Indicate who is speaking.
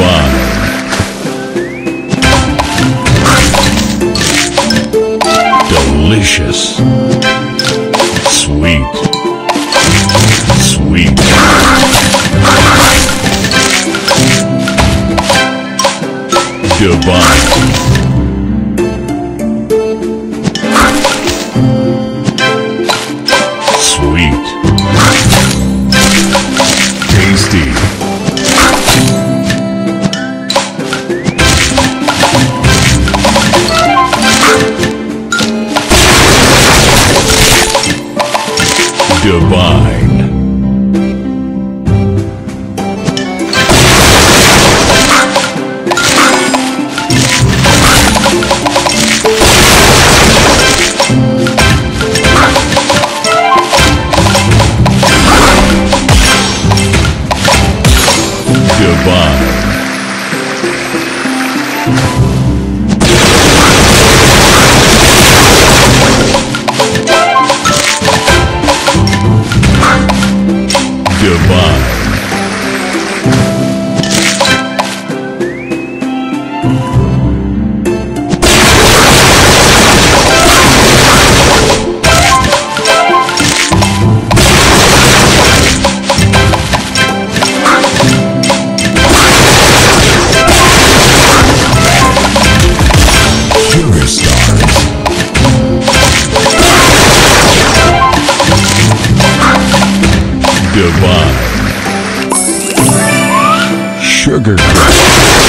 Speaker 1: Bye. Delicious. Divine. Divine. Sugar Crush.